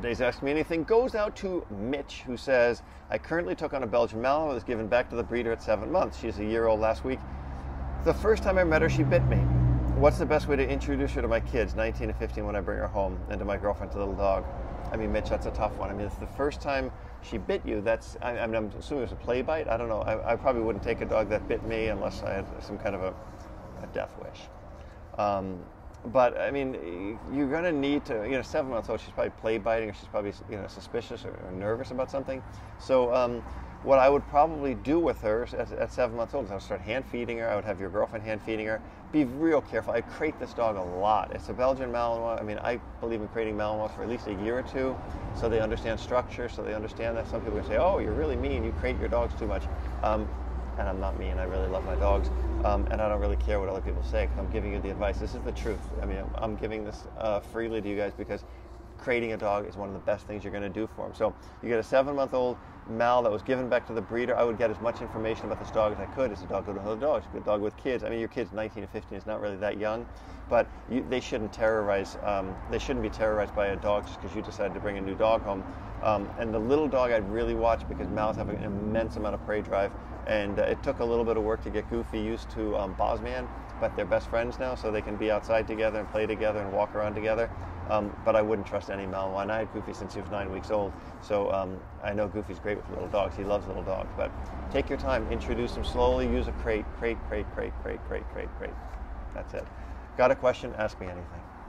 Today's Ask Me Anything goes out to Mitch, who says, I currently took on a Belgian Malinois that was given back to the breeder at seven months. She's a year old last week. The first time I met her, she bit me. What's the best way to introduce her to my kids, 19 and 15, when I bring her home, and to my girlfriend, the little dog? I mean, Mitch, that's a tough one. I mean, it's the first time she bit you. That's I, I'm assuming it was a play bite. I don't know. I, I, probably wouldn't take a dog that bit me unless I had some kind of a, a death wish. Um, but I mean, you're going to need to, you know, seven months old, she's probably play biting or she's probably, you know, suspicious or, or nervous about something. So, um, what I would probably do with her at, at, seven months old is I would start hand feeding her. I would have your girlfriend hand feeding her. Be real careful. I crate this dog a lot. It's a Belgian Malinois. I mean, I believe in creating Malinois for at least a year or two so they understand structure, so they understand that. Some people can say, oh, you're really mean. You crate your dogs too much. Um, and I'm not mean. I really love my dogs, um, and I don't really care what other people say because I'm giving you the advice. This is the truth. I mean, I'm, giving this uh, freely to you guys because creating a dog is one of the best things you're going to do for them. So you get a seven-month-old Mal that was given back to the breeder. I would get as much information about this dog as I could. It's a dog good with other dogs. A dog with kids. I mean, your kid's 19 to 15 is not really that young, but you, they shouldn't terrorize. Um, they shouldn't be terrorized by a dog just because you decided to bring a new dog home. Um, and the little dog I'd really watch because Mal's have an immense amount of prey drive, and uh, it took a little bit of work to get Goofy used to um, Bosman, but they're best friends now, so they can be outside together and play together and walk around together. Um, but I wouldn't trust any Malinois. I had Goofy since he was nine weeks old, so um, I know Goofy's great with little dogs. He loves little dogs. But take your time, introduce him slowly, use a crate, crate, crate, crate, crate, crate, crate, crate. That's it. Got a question? Ask me anything.